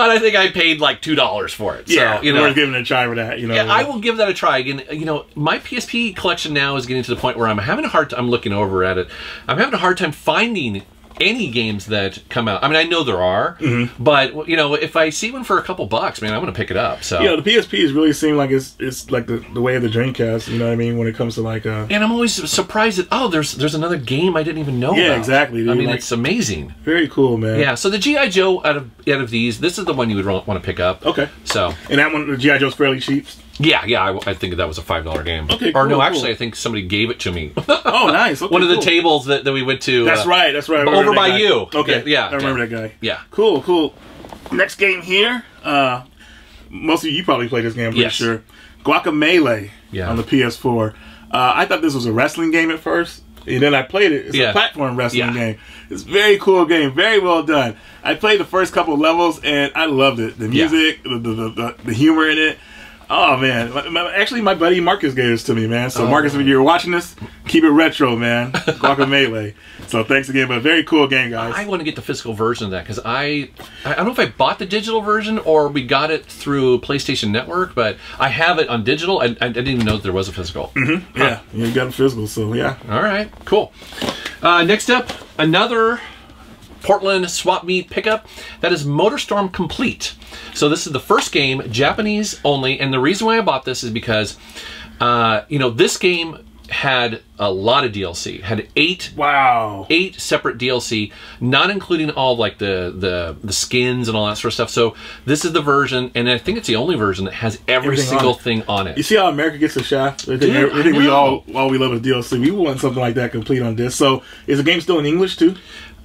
I think I paid like two dollars for it. So, Yeah, you know, worth giving it a try for that. You know, yeah, I will give that a try again. You know, my PSP collection now is getting to the point where I'm having a hard. I'm looking over at it. I'm having a hard time finding any games that come out. I mean, I know there are, Mm-hmm. but you know, if I see one for a couple bucks, man, I'm going to pick it up. So. You know, the PSP has really seemed like it's it's like the, the way of the Dreamcast. You know what I mean? When it comes to like uh, and I'm always surprised that oh, there's there's another game I didn't even know Yeah, about. exactly, dude. I mean, Like- it's amazing. very cool, man. Yeah. So the GI Joe out of out of these, this is the one you would want to pick up. Okay. So And that one, the GI Joe's fairly cheap. Yeah, yeah, I, I think that was a five dollar game. Okay, Or no, cool, actually. I think somebody gave it to me. Oh, nice. Okay, one of the cool. tables that, that we went to. That's uh, right. That's right. Over that by guy. you. Okay. Yeah, I remember that guy. Yeah. Cool. Cool. Next game here. Uh, most of you probably played this game. I'm pretty Yes. sure. Guacamelee Yeah. on the PS4. Uh, I thought this was a wrestling game at first. And then I played it. It's Yeah. a platform wrestling Yeah. game. It's a very cool game. Very well done. I played the first couple of levels and I loved it. The music, the, the, the, the humor in it. Oh man! My- my- Actually, my buddy Marcus gave this to me, man. So Oh. Marcus, if you're watching this, keep it retro, man. Guacamelee. so thanks again, but very cool game, guys. I want to get the physical version of that because I, I don't know if I bought the digital version or we got it through PlayStation Network, but I have it on digital. I, I didn't even know that there was a physical. Yeah, you got a physical, so yeah. All right, cool. Uh, next up, another Portland swap meet pickup. That is Motorstorm Complete. So this is the first game, Japanese only, and the reason why I bought this is because, uh, you know, this game had a lot of DLC. Had eight Wow. eight separate DLC, not including all like the the the skins and all that sort of stuff. So this is the version, and I think it's the only version that has every Everything single it. thing on it. You see how America gets a shaft? I think, Dude, I think I we all all we love is DLC. We want something like that complete on this. So is the game still in English too?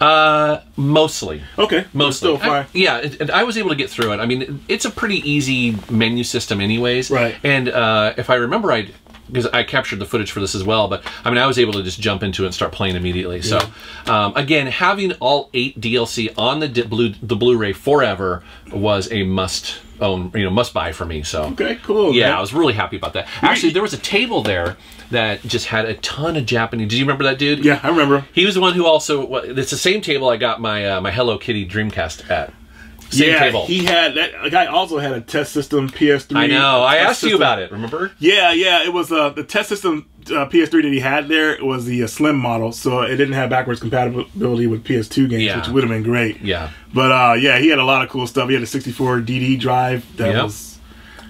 Uh, mostly. Okay, Mostly. I- yeah, it- and I was able to get through it. I mean, it's a pretty easy menu system, anyways. Right. And uh, if I remember right, because I captured the footage for this as well, but I mean, I was able to just jump into it and start playing immediately. So, um, again, having all eight DLC on the blue the Blu-ray forever was a must own, you know, must buy for me. So. okay, cool. Yeah, man. I was really happy about that. Actually, there was a table there that just had a ton of Japanese. Did you remember that dude? yeah, I remember. He was the one who also. It's the same table I got my uh, my Hello Kitty Dreamcast at. Same yeah, table. he had that guy also had a test system PS3. I know. I asked you about it. Remember? Yeah, yeah, it was uh, the test system uh, PS3 that he had there was the uh, slim model, so it didn't have backwards compatibility with PS2 games, Yeah. which would have been great. Yeah. But uh, yeah, he had a lot of cool stuff. He had a 64 DD drive that Yep. was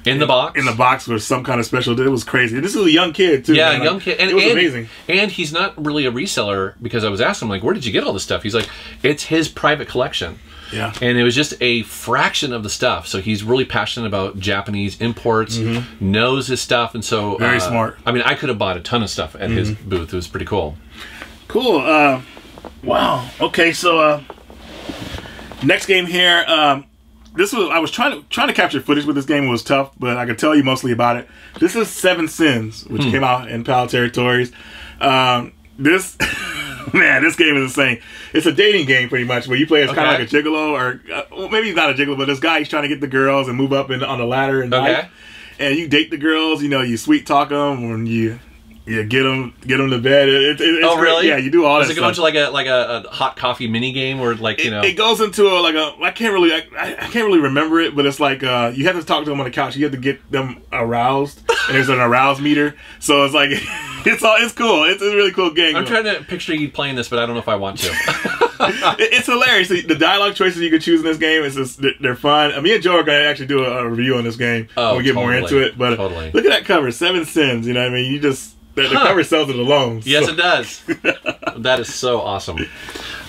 In the box. in the box with some kind of special. It was crazy. This is a young kid too. yeah, man. young kid, and it was and, amazing. And he's not really a reseller because I was asking him like, "Where did you get all this stuff?" He's like, "It's his private collection." Yeah. And it was just a fraction of the stuff. So he's really passionate about Japanese imports, knows his stuff, and so Mm-hmm. Very uh, smart. I mean, I could have bought a ton of stuff at his booth. It was pretty cool. Cool. Uh, wow. Okay, so uh, next game here. Um, this was I was trying to trying to capture footage with this game. It was tough, but I could tell you mostly about it. This is Seven Sins, which came out in PAL territories. Um, this Man, this game is insane. It's a dating game, pretty much, where you play as kind of like a gigolo, or uh, well, maybe he's not a gigolo, but this guy he's trying to get the girls and move up in, on the ladder in Okay. life. And you date the girls, you know, you sweet talk them, and you you get them get them to bed. It, it, it's Oh, great. really? Yeah, you do all Does that it go into like a like a, a hot coffee mini game where like you it, know? it goes into a, like a I can't really I, I can't really remember it, but it's like uh, you have to talk to them on the couch. You have to get them aroused, and there's an arouse meter. So it's like it's all it's cool. It's a really cool game. I'm trying to picture you playing this, but I don't know if I want to. It's hilarious. The the dialogue choices you can choose in this game is just they're- fun. Uh, me and Joe are to actually do a, review on this game Oh, when we get more into it. But Totally. look at that cover, Seven Sins. You know what I mean? You just the, the Huh. cover sells it alone. yes, So- it does. that is so awesome.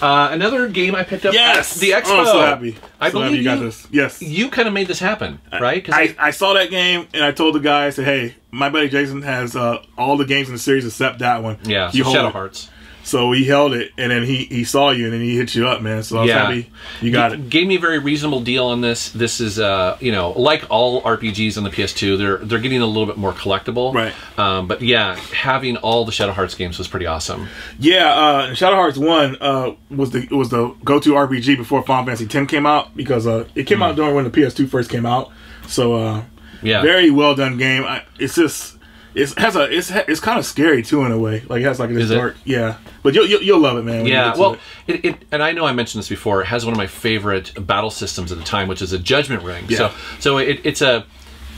Uh, another game I picked up Yes, the Expo. Oh, I'm so happy. I so happy believe you got you- this. Yes. You kind of made this happen, right? 'Cause I, I saw that game and I told the guy, I said, "Hey, my buddy Jason has uh, all the games in the series except that one. yeah, you so hold Shadow it." Hearts. So he held it, and then he he saw you, and then he hit you up, man. So I was Yeah. happy you got it. Gave me a very reasonable deal on this. This is, uh, you know, like all RPGs on the PS2, they're they're getting a little bit more collectible. Right. Um, but yeah, having all the Shadow Hearts games was pretty awesome. Yeah, uh, Shadow Hearts One uh, was the was the go to RPG before Final Fantasy Ten came out because uh, it came out during when the PS2 first came out. So uh. Yeah. very well done game. I, it's just it has a it's it's kind of scary too in a way. Like it has like this Is it? dark yeah, but you'll you'll, you'll love it, man. Yeah, well, it. it. It, and I know I mentioned this before. It has one of my favorite battle systems at the time, which is a judgment ring. Yeah. So, so it, it's a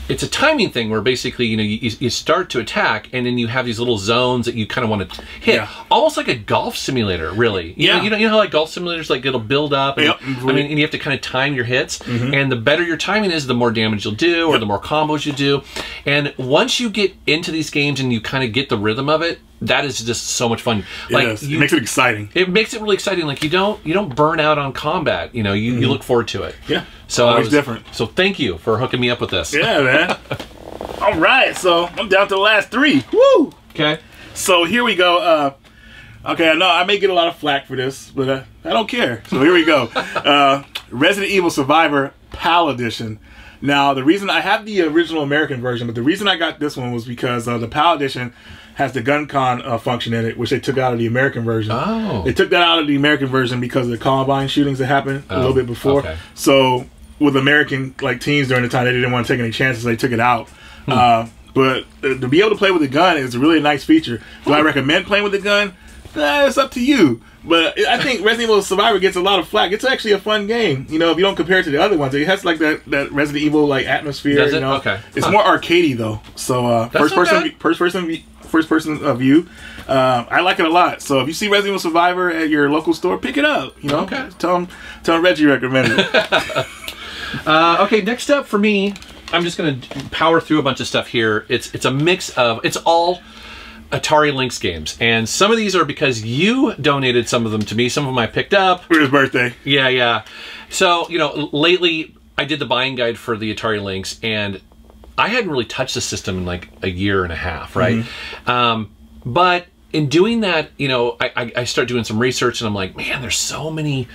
it's a timing thing where basically you know you, you start to attack and then you have these little zones that you kind of want to hit, Yeah. almost like a golf simulator, really. You Yeah. know, you know, you know how like golf simulators like it'll build up. And, Yep. I mean, and you have to kind of time your hits, Mm-hmm. and the better your timing is, the more damage you'll do, or the more combos you do. And once you get into these games and you kind of get the rhythm of it, that is just so much fun. Like yes, you, it makes it exciting. it makes it really exciting. Like you don't you don't burn out on combat. You know, you, you look forward to it. Mm-hmm. Yeah, So always was- different. So thank you for hooking me up with this. Yeah, man. All right, so I'm down to the last three. Woo! Okay. So here we go. Uh, okay, I know I may get a lot of flack for this, but uh, I don't care. So here we go. Uh, Resident Evil Survivor PAL Edition. Now, the reason I have the original American version, but the reason I got this one was because uh, the PAL Edition has the GunCon uh, function in it, which they took out of the American version. Oh. They took that out of the American version because of the Columbine shootings that happened a little bit before. okay. So with American like teams during the time, they didn't want to take any chances. They took it out. Hmm. Uh, but uh, to be able to play with a gun is a really nice feature. Do I recommend playing with a gun? It's up to you. But I think Resident Evil Survivor gets a lot of flack. It's actually a fun game. You know, if you don't compare it to the other ones, it has like that, that Resident Evil like atmosphere. You know? Okay. It's Huh. more arcadey though. So uh, first person, first person, first person uh, view. Uh, I like it a lot. So if you see Resident Evil Survivor at your local store, pick it up. You know, Okay. tell them, tell them Reggie recommended it. Uh, okay. Next up for me, I'm just gonna power through a bunch of stuff here. It's it's a mix of it's all Atari Lynx games, and some of these are because you donated some of them to me. Some of them I picked up. for his birthday. Yeah, yeah. So, you know, lately I did the buying guide for the Atari Lynx and I hadn't really touched the system in like a year and a half, right? Um, but in doing that, you know, I, I, I start doing some research and I'm like, man, there's so many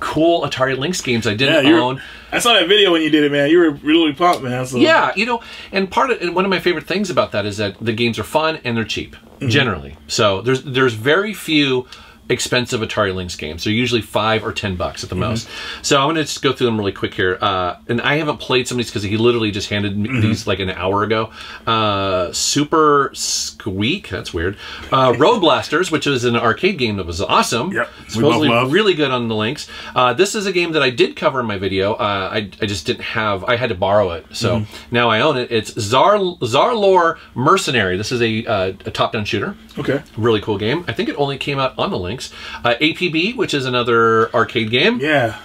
cool Atari Lynx games I didn't were, own. I saw that video when you did it, man. You were really pumped, man. So Yeah, you know, and part of and one of my favorite things about that is that the games are fun and they're cheap generally. So there's there's very few expensive Atari Lynx games. They're usually five or ten bucks at the most. So I'm gonna just go through them really quick here. Uh, and I haven't played some of these because he literally just handed me these like an hour ago. Uh, Super Skweek, that's weird. Uh, Roadblasters, which is an arcade game that was awesome. Yep, supposedly love. really good on the Lynx. Uh, this is a game that I did cover in my video. Uh, I, I just didn't have. I had to borrow it, so Mm-hmm. now I own it. It's Zar Zarlor Mercenary. This is a, uh, a top-down shooter. Okay. Really cool game. I think it only came out on the Lynx. Uh, APB, which is another arcade game. Yeah.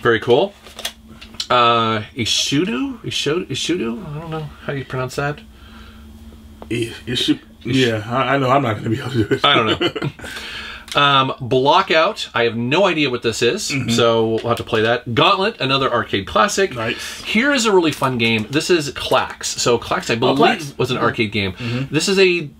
Very cool. Uh, Ishudu, Ishudu, Ishudu. I don't know how you pronounce that. It. Yeah, I, know. I'm not going to be able to do it. I don't know. um, Blockout. I have no idea what this is, so we'll have to play that. Gauntlet, another arcade classic. Nice. Here is a really fun game. This is Klax. So Klax, I believe, Klax. was an arcade game. This is a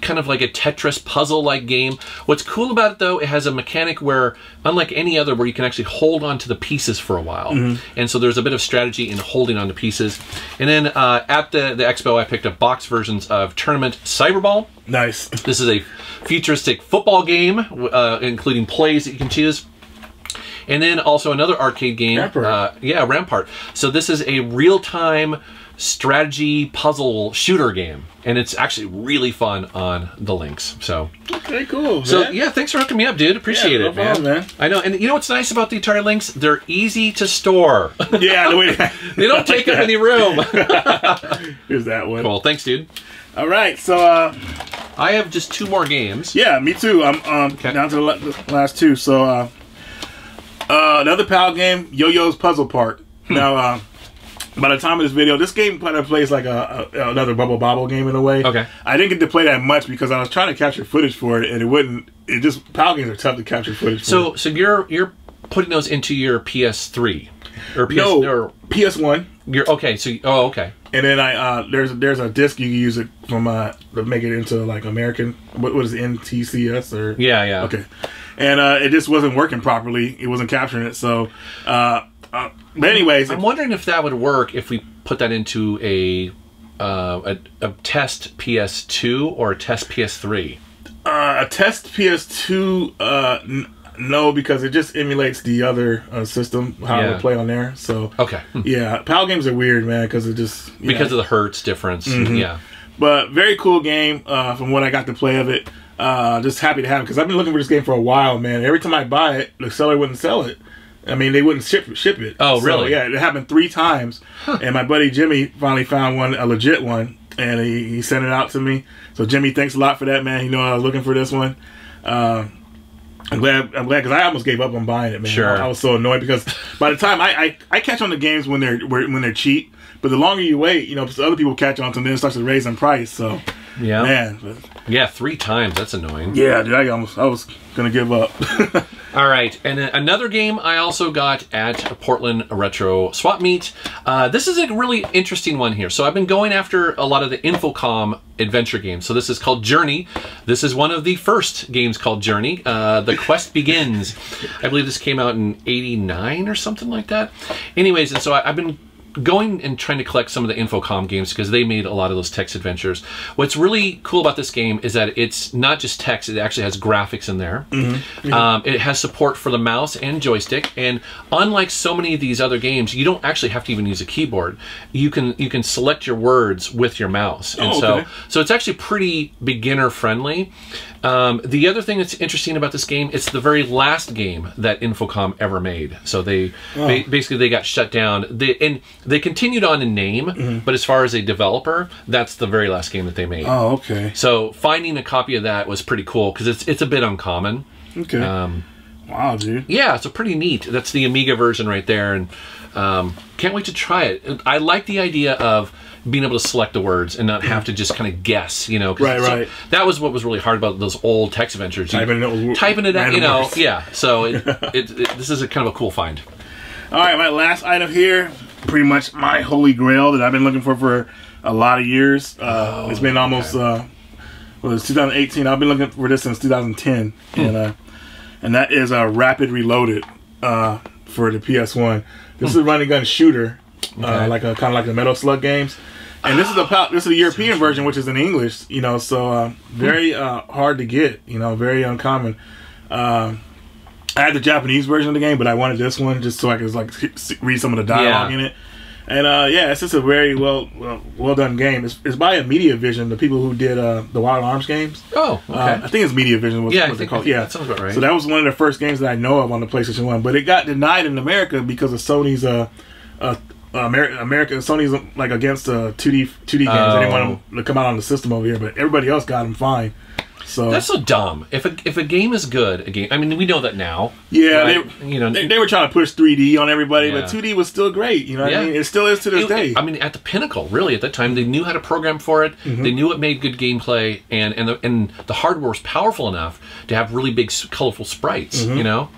kind of like a Tetris puzzle like game. What's cool about it though, it has a mechanic where, unlike any other, where you can actually hold on to the pieces for a while. And so there's a bit of strategy in holding on to pieces. And then uh, at the, the expo, I picked up box versions of Tournament Cyberball. Nice. This is a futuristic football game, uh, including plays that you can choose. And then also another arcade game. Rampart. Uh, yeah, Rampart. So this is a real-time strategy puzzle shooter game, and it's actually really fun on the Lynx. So, Okay, cool. so man. yeah, thanks for hooking me up, dude. Appreciate Yeah, no it, man. problem, man. I know, and you know what's nice about the Atari Lynx? They're easy to store. yeah, the way they don't take up any room. here's that one. well, thanks, dude. All right, so uh, I have just two more games. yeah, me too. I'm um, Okay. down to the, last two. So uh, uh, another PAL game, Yo-Yo's Puzzle Park. Hmm. Now, uh, by the time of this video, this game kind of plays like a, a another Bubble Bobble game in a way. Okay. I didn't get to play that much because I was trying to capture footage for it, and it wouldn't. It just PAL games are tough to capture footage. for. So, so you're you're putting those into your PS3 or PS no, or PS1. you're okay. So, oh, okay. And then I uh, there's there's a disc you can use it from uh to make it into like American what what is it, NTCS or Yeah, yeah. okay, and uh, it just wasn't working properly. It wasn't capturing it. So, uh, uh, but anyways, I'm wondering if that would work if we put that into a uh, a, a test PS2 or a test PS3. uh, a test PS2 uh, n- no because it just emulates the other uh, system how it would play on there. So Okay. Hmm. yeah, PAL games are weird, man, because it just yeah. Because of the hertz difference. Mm-hmm. Yeah. But very cool game uh, from what I got to play of it. Uh, just happy to have it because I've been looking for this game for a while, man. Every time I buy it, the seller wouldn't sell it. I mean, they wouldn't ship ship it. Oh, So, really? yeah, it happened three times, and my buddy Jimmy finally found one, a legit one, and he, he sent it out to me. So Jimmy, thanks a lot for that, man. You know I was looking for this one. Uh, I'm glad. I'm glad because I almost gave up on buying it, man. Sure. I, I was so annoyed because by the time I, I I catch on the games when they're when they're cheap, but the longer you wait, you know, other people catch on to them, then it starts to raise in price. So Yeah. man, but, Yeah, three times. That's annoying. yeah, dude, I almost I was gonna give up. All right, and another game I also got at Portland Retro Swap Meet. Uh, this is a really interesting one here. So I've been going after a lot of the Infocom adventure games. So this is called Journey. This is one of the first games called Journey. Uh, the Quest Begins. I believe this came out in '89 or something like that. Anyways, and so I, I've been going and trying to collect some of the Infocom games because they made a lot of those text adventures. What's really cool about this game is that it's not just text; it actually has graphics in there. Um, it has support for the mouse and joystick, and unlike so many of these other games, you don't actually have to even use a keyboard. You can you can select your words with your mouse, and Oh, so okay. so it's actually pretty beginner friendly. Um, the other thing that's interesting about this game, it's the very last game that Infocom ever made. So they ba- basically they got shut down. They, and they continued on in name, but as far as a developer, that's the very last game that they made. oh, okay, So finding a copy of that was pretty cool because it's it's a bit uncommon. okay, Um, wow, dude. yeah, so pretty neat. That's the Amiga version right there, and um, can't wait to try it. I like the idea of being able to select the words and not have to just kind of guess. You know. Right, so right. That was what was really hard about those old text adventures. Typing it typing it out. You know, words. yeah. So it, it, it, this is a kind of a cool find. All right, my last item here, pretty much my holy grail that I've been looking for for a lot of years. Uh, Oh, it's been almost uh, well, it's 2018. I've been looking for this since 2010, Hmm. and uh, and that is a Rapid Reloaded uh, for the PS1. This is a running gun shooter, Hmm. Okay. uh, like a kind of like the Metal Slug games. And this is the pow- this is the European version, which is in English. You know, so uh, very uh, hard to get. You know, very uncommon. Um, I had the Japanese version of the game, but I wanted this one just so I could like read some of the dialogue Yeah. in it. And uh, yeah, it's just a very well well, well done game. It's, it's by Media Vision, the people who did uh, the Wild Arms games. Oh, okay. Uh, I think it's Media Vision. What, Yeah, I what they think- call I it. think Yeah, that sounds about right. So that was one of the first games that I know of on the PlayStation One, but it got denied in America because of Sony's uh, uh, America, America, Sony's like against uh, 2D 2D games. They didn't want them to come out on the system over here, but everybody else got them fine. So That's so dumb. If a if a game is good, a game. I mean, we know that now. yeah, right? they, you know, they, they were trying to push 3D on everybody, but 2D was still great. You know what Yeah. I mean? It still is to this It- day. I mean, at the pinnacle, really, at that time, they knew how to program for it. Mm-hmm. They knew it made good gameplay, and and the, and the hardware was powerful enough to have really big, colorful sprites. Mm-hmm. You know,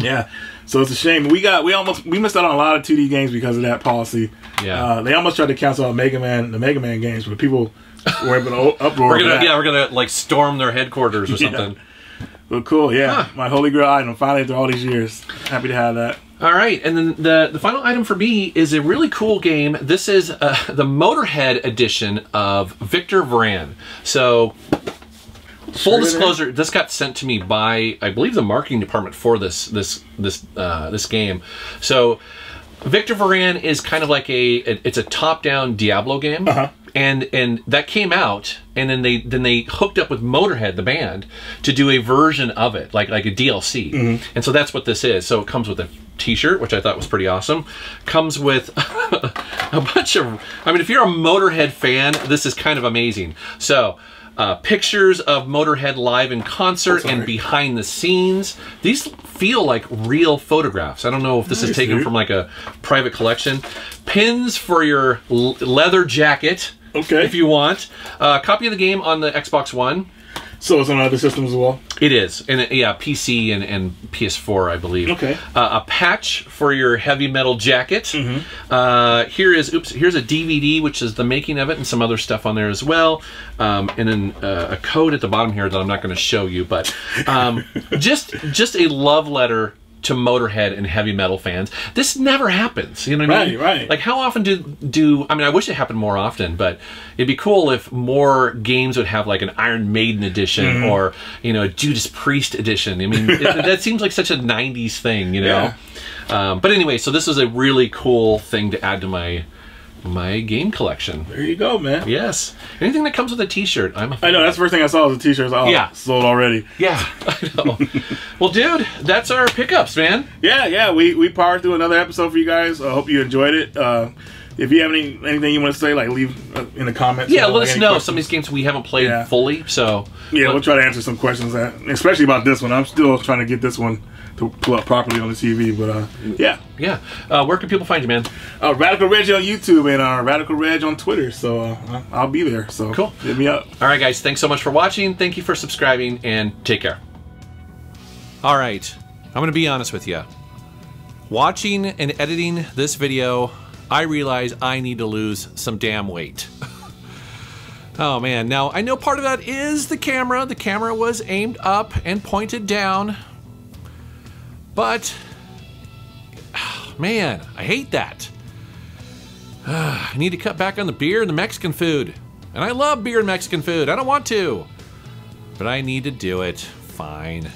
Yeah. So it's a shame. We got we almost we missed out on a lot of 2D games because of that policy. Yeah. Uh, they almost tried to cancel out Mega Man, the Mega Man games, but people were able to uproar. We're gonna that. yeah, we're gonna like storm their headquarters or Yeah. something. But cool, yeah. Huh. My holy grail item finally after all these years. Happy to have that. All right, and then the the final item for me is a really cool game. This is uh, the Motorhead edition of Victor Vran. So, full Sure it is. disclosure, this got sent to me by I believe the marketing department for this this this uh, this game. So, Victor Vran is kind of like a it's a top down Diablo game. Uh-huh. And and that came out, and then they then they hooked up with Motorhead, the band, to do a version of it, like like a DLC. Mm-hmm. And so that's what this is. So it comes with a T-shirt, which I thought was pretty awesome. Comes with a bunch of. I mean, if you're a Motorhead fan, this is kind of amazing. So. Uh, pictures of Motorhead live in concert Oh, and behind the scenes. These feel like real photographs. I don't know if this is taken dude. from like a private collection. Pins for your leather jacket, Okay. if you want. A copy of the game on the Xbox One. So it's on other systems as well. It is, and it- yeah, PC and, and PS4, I believe. Okay. Uh, a patch for your heavy metal jacket. Mm-hmm. Uh, here is, oops, here's a DVD, which is the making of it, and some other stuff on there as well. Um, and then uh, a code at the bottom here that I'm not going to show you, but um, just just a love letter to Motorhead and heavy metal fans. This never happens. You know what I mean? Right, right. Like how often do do I mean I wish it happened more often, but it'd be cool if more games would have like an Iron Maiden edition Mm-hmm. or you know a Judas Priest edition. I mean it, that seems like such a '90s thing, you know. Um, but anyway, so this is a really cool thing to add to my my game collection. There you go, man. Yes, anything that comes with a T-shirt, I'm a I know, that's the first thing I saw was the t-shirts. Oh, Yeah. sold already. Yeah, I know. well, dude, that's our pickups, man. Yeah, yeah, we, we powered through another episode for you guys. I hope you enjoyed it. Uh, if you have any anything you want to say, like leave uh, in the comments. Yeah, uh, let like us know questions. some of these games we haven't played Yeah. fully. So Yeah, we'll try to answer some questions that, especially about this one. I'm still trying to get this one to pull up properly on the TV, but uh, yeah. yeah, uh, where can people find you, man? Uh, Radical Reg on YouTube and uh, Radical Reg on Twitter, so uh, I- I'll be there. So Cool. hit me up. All right, guys, thanks so much for watching. Thank you for subscribing, and take care. All right, I'm going to be honest with you. Watching and editing this video, I realize I need to lose some damn weight. oh man, now I know part of that is the camera. The camera was aimed up and pointed down. But, man, I hate that. I need to cut back on the beer and the Mexican food. And I love beer and Mexican food. I don't want to. But I need to do it. Fine.